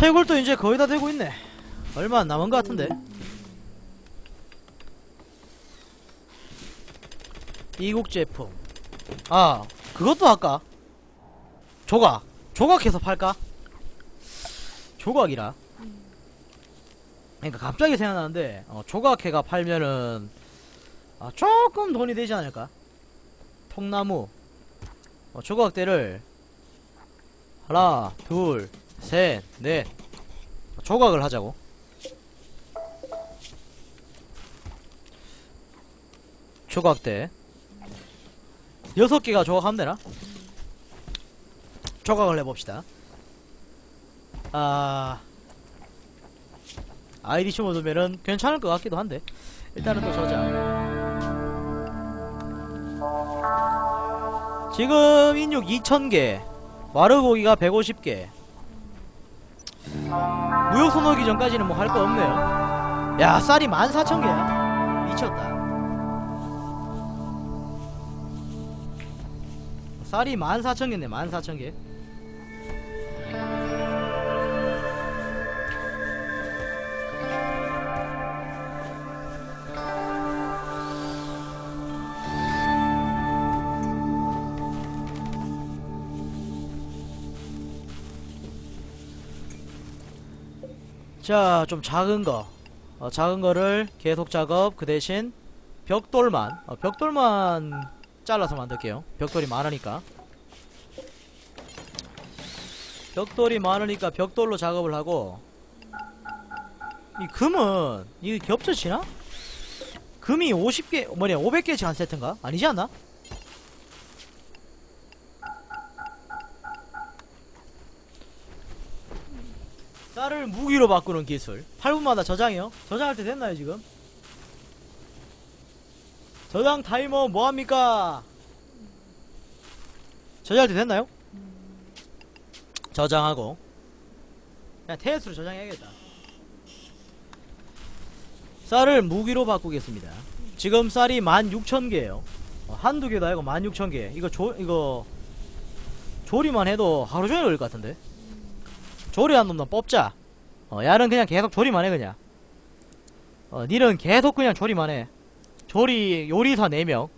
채굴도 이제 거의 다 되고 있네. 얼마 안 남은 것 같은데. 이국 제품. 아, 그것도 할까? 조각. 조각해서 팔까? 조각이라. 그러니까 갑자기 생각나는데 어, 조각해가 팔면은 아, 조금 돈이 되지 않을까? 통나무 어, 조각대를 하나, 둘, 셋, 넷. 조각을 하자고. 조각대. 여섯 개가 조각하면 되나? 조각을 해봅시다. 아 아이디 심어두면은 괜찮을 것 같기도 한데. 일단은 또 저장. 지금 인육 2000개 마르고기가 150개 무역 소노기 전까지는 뭐 할 거 없네요. 야, 쌀이 14,000개야. 미쳤다. 쌀이 14,000개네, 14,000개. 자, 좀 작은 거. 어, 작은 거를 계속 작업, 그 대신 벽돌만, 어, 벽돌만 잘라서 만들게요. 벽돌이 많으니까. 벽돌이 많으니까 벽돌로 작업을 하고, 이 금은, 이게 겹쳐지나? 금이 50개, 뭐냐, 500개씩 한 세트인가? 아니지 않나? 쌀을 무기로 바꾸는 기술 8분마다 저장이요? 저장할 때 됐나요 지금? 저장 타이머 뭐합니까? 저장할 때 됐나요? 저장하고 그냥 테스트로 저장해야겠다 쌀을 무기로 바꾸겠습니다 지금 쌀이 16,000개에요 어, 한두 개도 아니고 16,000개 이거 조 이거 조리만 해도 하루 종일 걸릴 것 같은데 조리한 놈만 뽑자. 어, 야는 그냥 계속 조리만 해, 그냥. 어, 니는 계속 그냥 조리만 해. 조리, 요리사 4명.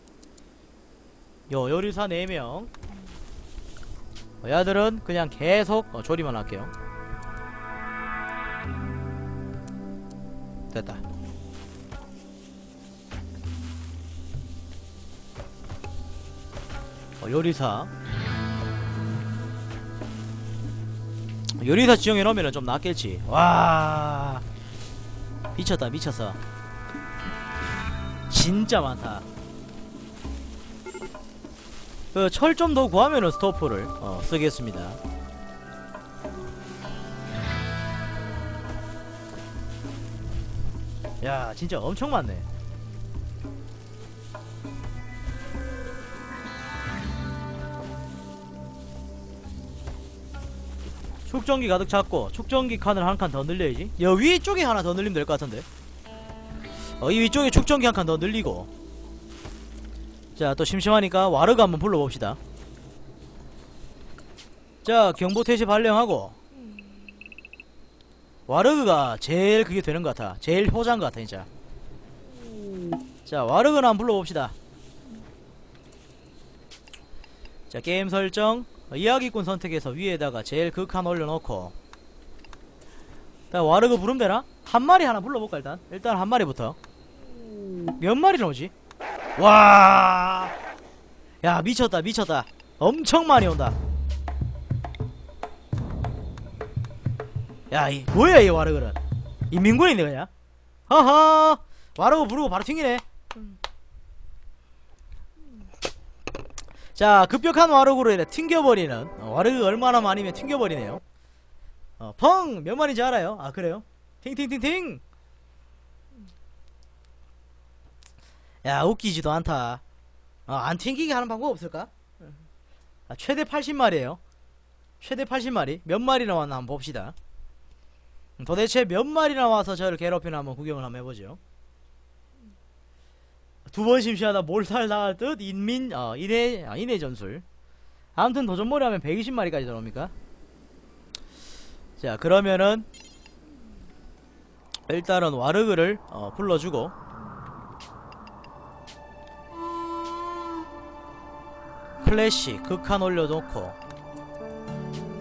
요, 요리사 4명. 어, 야들은 그냥 계속 어, 조리만 할게요. 됐다. 어, 요리사. 요리사 지정해 놓으면 좀 낫겠지. 와. 미쳤다, 미쳤어. 진짜 많다. 그 철 좀 더 구하면은 스토프를 어, 쓰겠습니다. 야, 진짜 엄청 많네. 축전기 가득 찼고 축전기 칸을 한 칸 더 늘려야지. 여 위쪽에 하나 더 늘리면 될 것 같은데? 어, 이 위쪽에 축전기 한 칸 더 늘리고. 자 또 심심하니까 와르가 한번 불러봅시다. 자 경보 태시 발령하고. 와르그가 제일 그게 되는 것 같아. 제일 효자인 것 같아 진짜. 자 와르그나 한번 불러봅시다. 자 게임 설정. 어, 이야기꾼 선택해서 위에다가 제일 극한 올려놓고 자 와르그 되나? 한 마리 하나 불러볼까 일단 일단 한 마리부터 몇 마리 나오지? 와, 야 미쳤다 미쳤다. 엄청 많이 온다. 야, 이 뭐야 이 와르그는? 인민군인데 그냥? 허허, 와르그 부르고 바로 튕기네. 자, 급격한 와르그로 인해 튕겨버리는 어, 와르그 얼마나 많이면 튕겨버리네요. 어, 펑! 몇 마리인지 알아요? 아 그래요? 팅팅팅팅! 야 웃기지도 않다 어, 안 튕기게 하는 방법 없을까? 아, 최대 80마리에요 최대 80마리 몇 마리 나왔나 한번 봅시다 음, 도대체 몇 마리 나와서 저를 괴롭히나 한번 구경을 한번 해보죠 두 번 심시하다 몰살 당할 듯 인민 어 인해 아, 인해 전술. 아무튼 도전몰이 하면 120마리까지 들어옵니까? 자 그러면은 일단은 warg를 어, 불러주고. 플래시 극한 올려놓고.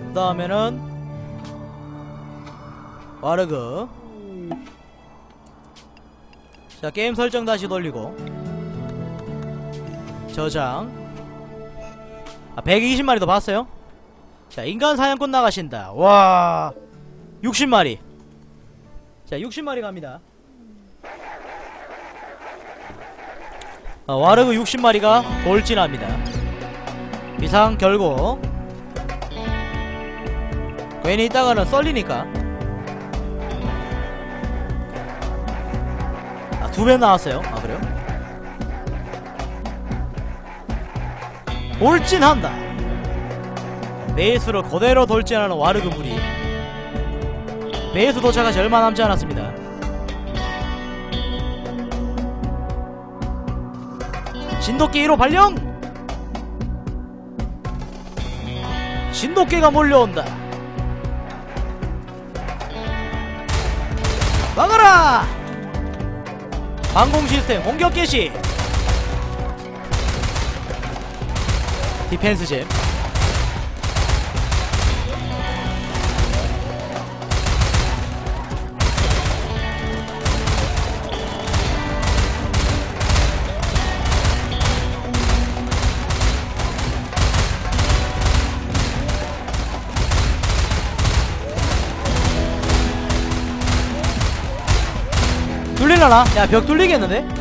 그 다음에는 warg. 자 게임 설정 다시 돌리고 저장. 아 120마리도 봤어요? 자 인간 사냥꾼 나가신다. 와 60마리. 자 60마리 갑니다. 어, 와르그 60마리가 돌진합니다. 비상 결국. 괜히 있다가는 썰리니까. 아, 두 배 나왔어요? 아 그래요? 돌진한다 베이스로 그대로 돌진하는 와르그 무리 베이스 도착하지 얼마 남지 않았습니다 진돗개 1호 발령! 진돗개가 몰려온다 막아라! 방공 시스템 공격 개시 디펜스 잼 뚫릴라나? 야 벽 뚫리겠는데?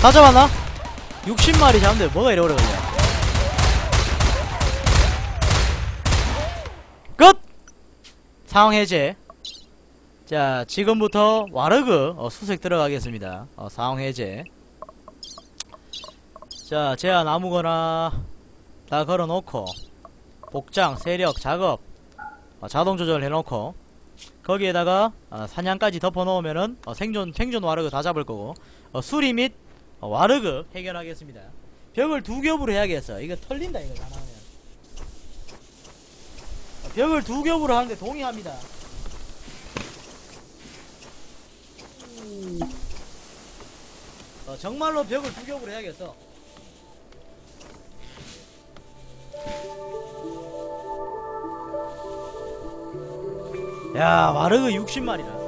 다 잡았나? 60마리 잡는데 뭐가 이래 오래 걸려 끝! 상황 해제 자 지금부터 와르그 어, 수색 들어가겠습니다 어, 상황 해제 자 제한 아무거나 다 걸어놓고 복장, 세력, 작업 어, 자동 조절 해놓고 거기에다가 어, 사냥까지 덮어놓으면은 어, 생존 생존 와르그 다 잡을 거고 어, 수리 및 어, 와르그 해결하겠습니다. 벽을 두 겹으로 해야겠어. 이거 털린다 이거 하나면. 어, 벽을 두 겹으로 하는데 동의합니다. 어, 정말로 벽을 두 겹으로 해야겠어. 야, 와르그 60마리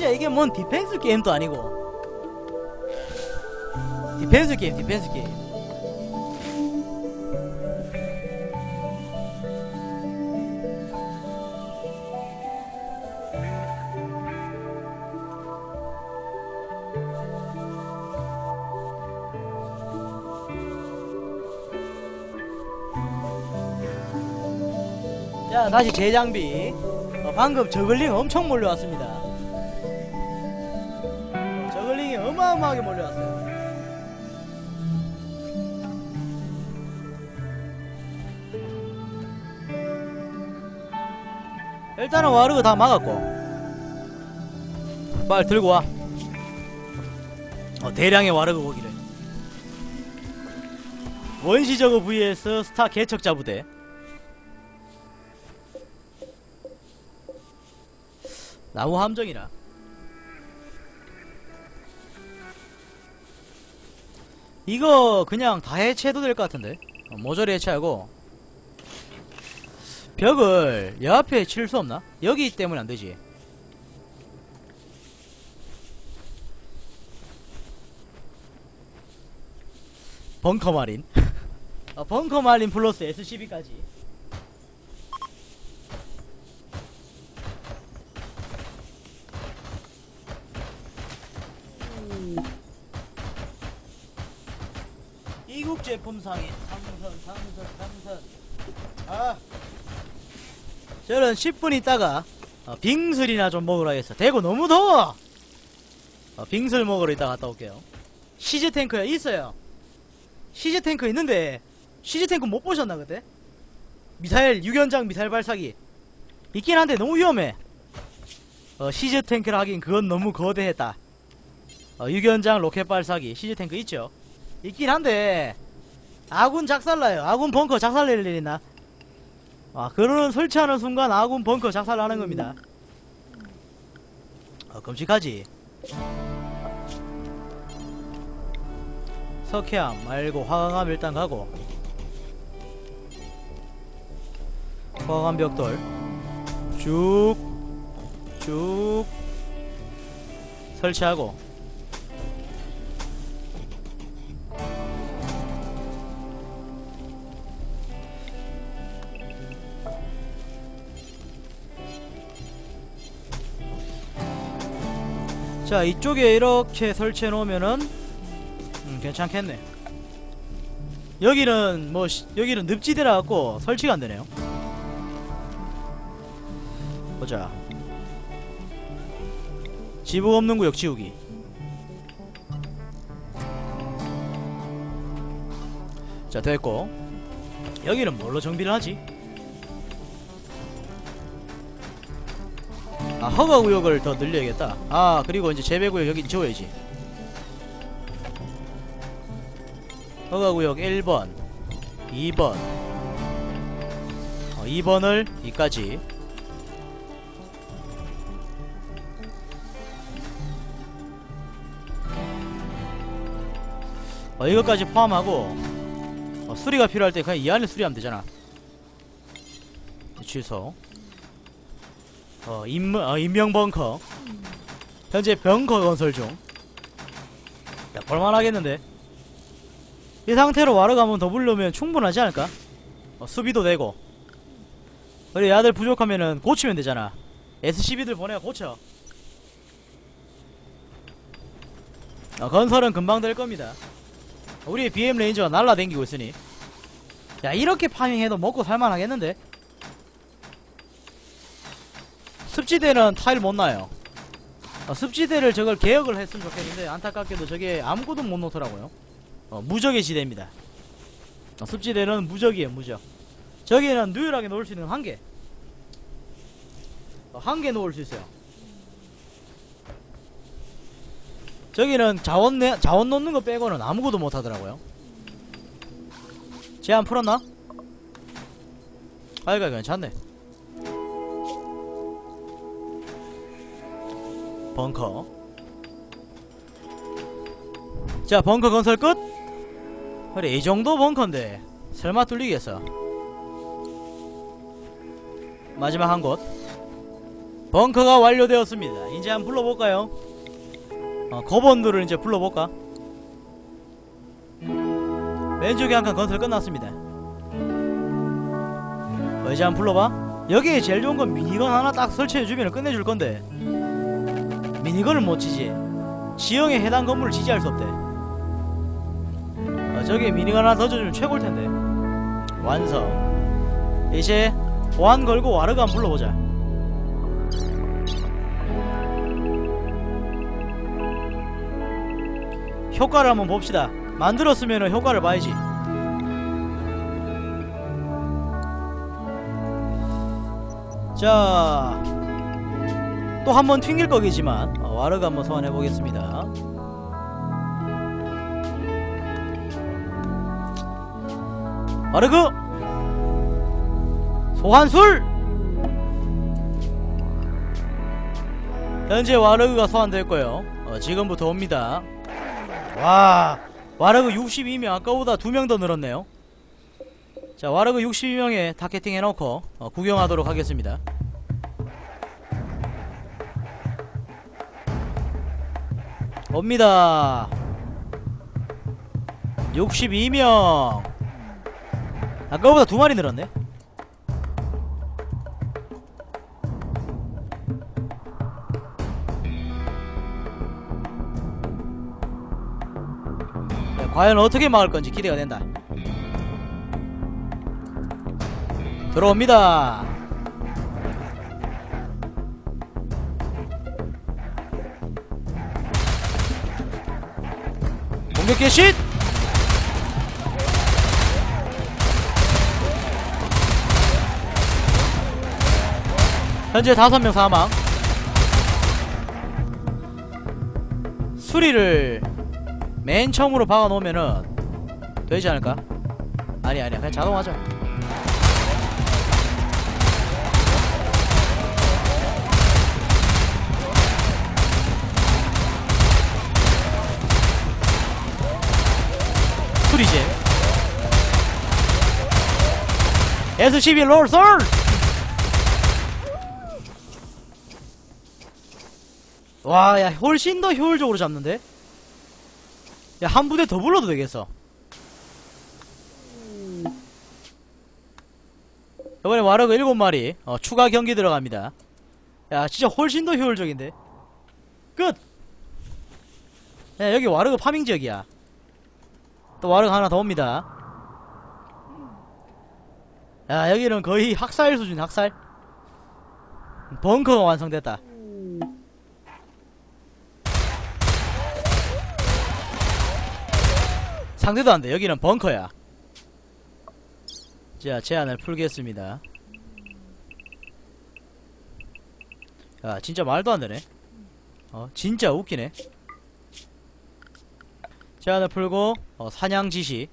심지어 이게 뭔 디펜스 게임도 아니고. 디펜스 게임 디펜스 게임. 자 다시 재장비. 어, 방금 저글링 엄청 몰려왔습니다. 어마어마하게 몰려왔어요. 일단은 와르그 다 막았고. 빨리 들고 와. 어, 대량의 와르그 고기를. 원시저그 vs 스타 개척자 부대. 나무 함정이라 이거 그냥 다 해체해도 될 것 같은데. 어, 모조리 해체하고. 벽을 여 앞에 칠 수 없나? 여기 때문에 안 되지. 벙커 마린. 어, 벙커 마린 플러스 SCB까지 이 국 제품 상인 삼선 삼선 삼선. 아. 저는 10분 있다가 어, 빙술이나 좀 먹으러 가겠어. 대구 너무 더워. 어, 빙술 먹으러 이따 갔다 올게요. siege tank야 있어요. siege tank 있는데 siege tank 못 보셨나 그때? 미사일 육연장 미사일 발사기. 있긴 한데 너무 위험해. 어, siege tank를 하긴 그건 너무 거대했다. 어, 육연장 로켓 발사기 siege tank 있죠? 있긴 한데 아군 작살나요. 아군 벙커 작살낼 일 있나. 아 그러는 설치하는 순간 아군 벙커 작살나는 겁니다. 어, 끔찍하지. 석회암 말고 화강암 일단 가고. 화강암 벽돌. 쭉쭉. 설치하고 자 이쪽에 이렇게 설치해 놓으면은 음, 괜찮겠네. 여기는 뭐 시- 여기는 늪지대라 갖고 설치가 안 되네요. 보자. 지붕 없는 구역 지우기. 자 됐고. 여기는 뭘로 정비를 하지? 아 허가 구역을 더 늘려야겠다. 아 그리고 이제 재배 구역 여기 지워야지. 허가 구역 1번 2번. 어, 2번을 이까지. 어, 이것까지 포함하고 어, 수리가 필요할 때 그냥 이 안에 수리하면 되잖아. 취소 어, 임, 어, 인명 벙커. 현재 벙커 건설 중. 야, 볼만하겠는데? 이 상태로 warg가 한번 더 불러면 충분하지 않을까? 어, 수비도 되고. 그래, 야들 부족하면은 고치면 되잖아. SCV들 보내야 고쳐. 어, 건설은 금방 될 겁니다. 우리 BM 레인저가 날라댕기고 있으니. 야, 이렇게 파밍해도 먹고 살만하겠는데? 습지대는 타일 못 나요. 어, 습지대를 저걸 개혁을 했으면 좋겠는데 안타깝게도 저게 아무것도 못 놓더라고요. 어, 무적의 지대입니다. 어, 습지대는 무적이에요, 무적. 저기는 누유하게 놓을 수 있는 한 개. 어, 한개 놓을 수 있어요. 저기는 자원 내, 자원 놓는 거 빼고는 아무것도 못 하더라고요. 제한 풀었나? 아이가 괜찮네. 벙커. 자 벙커 건설 끝? 그래 이 정도 벙커인데 설마 뚫리겠어? 마지막 한 곳. 벙커가 완료되었습니다. 이제 한번 불러볼까요? 어, 거번들을 이제 불러볼까? 왼쪽에 한 칸 건설 끝났습니다. 어, 이제 한번 불러봐. 여기에 제일 좋은 건 미니건 하나 딱 설치해주면 끝내줄 건데 미니건을 못 지지. 지형에 해당 건물을 지지할 수 없대. 어, 저기 미니건 하나 더 줘주면 최고일 텐데. 완성. 이제 보안 걸고 한번 불러보자. 효과를 한번 봅시다. 만들었으면 효과를 봐야지. 자, 또 한 번 튕길 거겠지만 어, 와르그 한번 소환해 보겠습니다. 와르그 소환술 현재 warg가 소환됐고요. 어, 지금부터 옵니다. 와, warg 62명 아까보다 2명 더 늘었네요. 자, warg 62명에 targeting 해놓고 어, 구경하도록 하겠습니다. 옵니다. 62명. 아까보다 두 마리 늘었네. 자, 과연 어떻게 막을 건지 기대가 된다. 들어옵니다. 개시! 현재 다섯 명 사망. 수리를 맨 처음으로 박아놓으면은 되지 않을까? 아니 아니야 그냥 자동하자. 수리제. S12 롤솔! 와, 야, 훨씬 더 효율적으로 잡는데? 야, 한 부대 더 불러도 되겠어. 이번에 와르그 7마리, 어, 추가 경기 들어갑니다. 야, 진짜 훨씬 더 효율적인데? 끝! 야, 여기 와르그 파밍 지역이야. 또 와르그 하나 더 옵니다. 야, 여기는 거의 학살 수준, 학살. 벙커가 완성됐다. 상대도 안 돼. 여기는 벙커야. 자, 제안을 풀겠습니다. 야, 진짜 말도 안 되네. 어, 진짜 웃기네. 제안을 풀고, 어, 사냥 지시.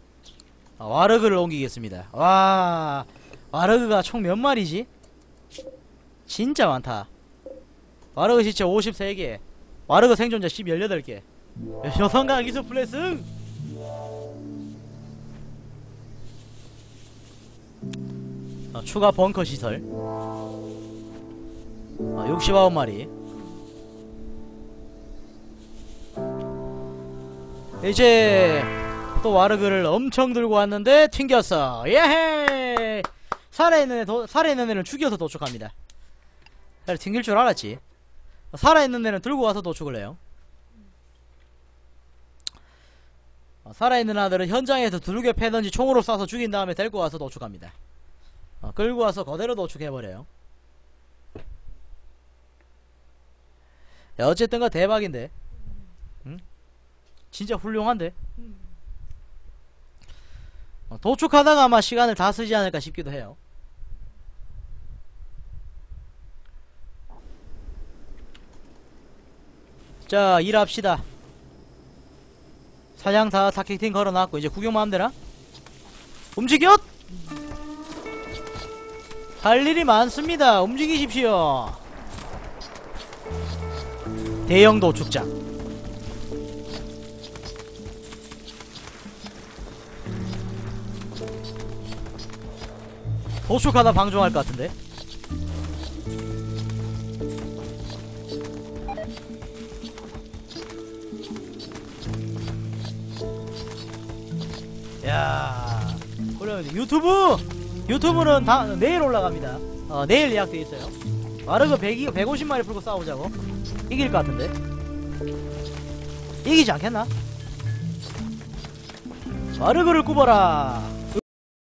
어, 와르그를 옮기겠습니다. 와, 와르그가 총 몇 마리지? 진짜 많다. 와르그 시체 53개. 와르그 생존자 18개. 여성강 기수 플레승! 어, 추가 벙커 시설 어, 69마리 이제 또 와르그를 엄청 들고 왔는데 튕겼어 예헤! 살아있는 애 도, 살아있는 애는 죽여서 도축합니다. 그래 튕길 줄 알았지. 살아있는 애는 들고 와서 도축을 해요. 어, 살아있는 아들은 현장에서 두르게 패던지 총으로 쏴서 죽인 다음에 데리고 와서 도축합니다. 어, 끌고 와서 그대로 도축해버려요. 야 어쨌든가 대박인데. 응? 진짜 훌륭한데 어, 도축하다가 아마 시간을 다 쓰지 않을까 싶기도 해요 자 일합시다 사냥 다 타켓팅 걸어놨고 이제 구경만 하면 되나? 움직여! 할 일이 많습니다. 움직이십시오. 대형 도축장. 도축 하다 방종할 것 같은데. 야, 그러면 유튜브 유튜브는 다 내일 올라갑니다. 어, 내일 예약돼 있어요. 마르그 100, 150마리 풀고 싸우자고. 이길 것 같은데. 이기지 않겠나? 마르그를 굽어라.